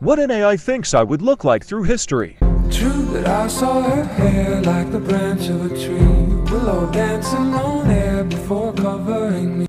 what an AI thinks I would look like through history. True that I saw her hair like the branch of a tree, willow dancing on air before covering me.